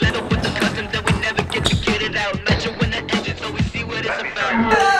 Let up with the cussing that we never get to get it out. Measure when the engine so we see what it's about.